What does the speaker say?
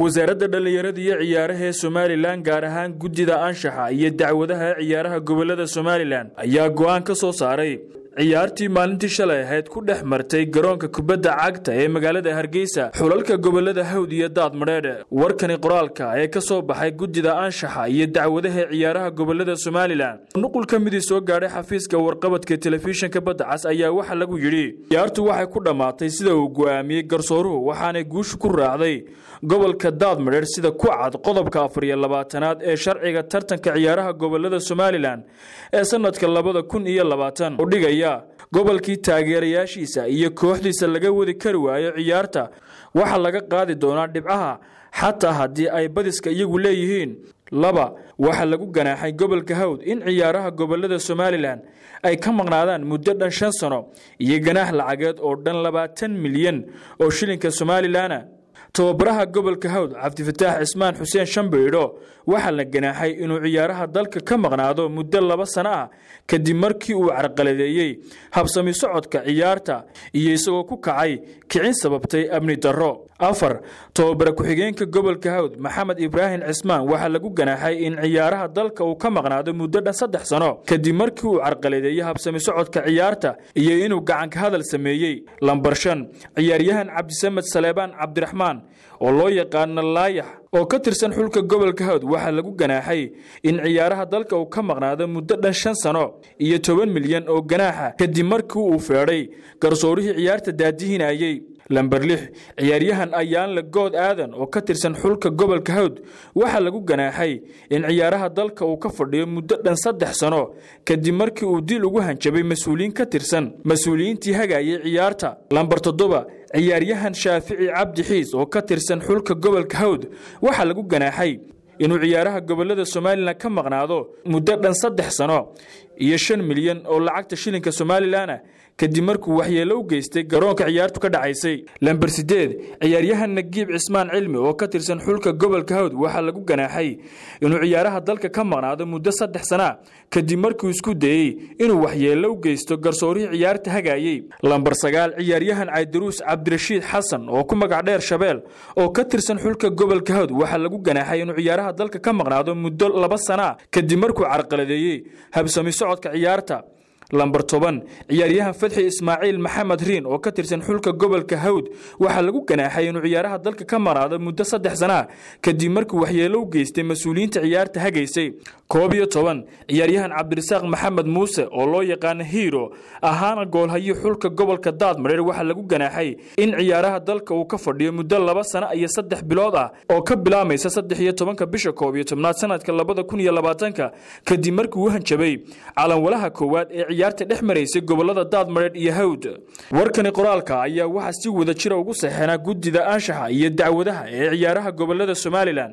wasaaradda dhallinyarada iyo ciyaaraha somalilan gaar ahaan guddida anshaxa iyo dacwadaha ciyaaraha gobollada somalilan ayaa go'aan ka soo saaray ciyaartii maalintii shalay ahayd ku dhex martay garoonka kubadda cagta ee magaalada hargeysa xulalka gobollada hawd iyo daad madheedhe warkani qoraalka ee ka soo baxay guddida anshaxa iyo dacwadaha ciyaaraha gobollada somalilan nuqul ka midii soo gaadhay xafiiska warqabadka telefishinka badda cas ayaa waxaa lagu yidhi ciyaartu waxay ku dhammaatay sida uu go'aamiyey garsooruhu waxaanay guushu ku raacday gobolka daad madheer sida ku cad qodobka afar iyo labaatanaad ee sharciga tartanka ciyaaraha gobollada somalilan ee sanadka labada kun iyo labaatan. U dhigaya gobolkii taageerayaashiisa iyo kooxdiisa laga wadi kari waayo ciyaarta. Waxaa laga qaadi doonaa dhibcaha xataa haddii ay badiska iyagu leeyihiin. Laba waxaa lagu ganaaxay gobolka hawd in ciyaaraha gobollada somalilan ay ka maqnaadaan muddo dhan shan sano iyo ganaax lacageed oo dhan labaatan milyan oo shilinka somalilana tababaraha gobolka hawd cabdifataax cismaan xuseen shambeydho waxaa la ganaaxay inuu ciyaaraha dalka ka maqnaado muddo laba sano ah kadib markii uu carqaladeeyey habsami socodka ciyaarta iyo isagoo ku kacay kicin sababtay amni darro afar tababare ku-xigeenka gobolka hawd maxamed ibraahim cismaan waxaa lagu ganaaxay in ciyaaraha dalka uu ka maqnaado muddo dhan saddex sano kadib markii uu carqaladeeyey habsami socodka ciyaarta iyo inuu gacanka hadal sameeyey lambar shan ciyaaryahan cabdisamed saleebaan cabdiraxmaan oo loo yaqaano laayax oo ka tirsan xulka gobolka hawd waxaa lagu ganaaxay in ciyaaraha dalka uu ka maqnaado muddo dhan shan sano iyo toban milyan oo ganaaxa kadib markii uu feedhay garsoorihii ciyaarta daadihinayey lamber lix ciyaaryahan ayaanle good aadan oo ka tirsan xulka gobolka hawd. Waxaa lagu ganaaxay in ciyaaraha dalka uu ka fadhiyo muddo dhan saddex sano kadib markii uu dil ugu hanjabay mas'uuliyiin ka tirsan. Mas'uuliyiintii hagayay ciyaarta. Lamber toddoba ciyaaryahan shaafici cabdi xiis oo ka tirsan xulka gobolka hawd. Waxaa lagu ganaaxay inuu ciyaaraha gobollada somalilan ka maqnaado muddo dhan saddex sano iyo shan milyan oo lacagta shilinka somalilana kadib markuu waxyeelo u geystay garoonka ciyaartu ka dhacaysay. Lamber sideed ciyaaryahan nagiib cismaan cilmi oo ka tirsan xulka gobolka hawd waxaa lagu ganaaxay inuu ciyaaraha dalka ka maqnaado muddo saddex sana kadib markuu isku dayey inuu waxyeelo u geysto garsoorihii ciyaarta hagayey lamber sagaal ciyaaryahan caydaruus cabdirashiid xasan oo ku magac dheer shabeel oo ka tirsan xulka gobolka hawd waxaa lagu ganaaxay inuu ciyaaraha dalka ka maqnaado muddo laba sana kadib markuu carqaladeeyey habsami socodka ciyaarta lamber toban ciyaaryahan fadxi ismaaciil maxamed riin oo ka tirsan xulka gobolka hawd waxaa lagu ganaaxay inuu ciyaaraha dalka ka maraado muddo saddex sana. Kadib markii waxyeelo u geystay mas'uuliyiinta ciyaarta hagaysay. Koob iyo toban ciyaaryahan cabdirasaaq maxamed muuse oo loo yaqaano hiiro ahaana goolhayi xulka gobolka daad madheer waxaa lagu ganaaxay in ciyaaraha dalka uu ka fadhiyo muddo laba sana iyo saddex bilood ah oo ka bilaamaysa saddex iyo tobanka bisha koob iyo tobnaad sanadka labada kun iyo labaatanka. Kadib markii uu hanjabay calanwalaha koowaad ee ciyaarta dhex maraysay gobollada daad madheer iyo hawd. Warkani qoraalka ayaa waxaa si wada jira ugu saxeenaa guddida anshaxa iyo dacwadaha ee ciyaaraha gobollada somalilan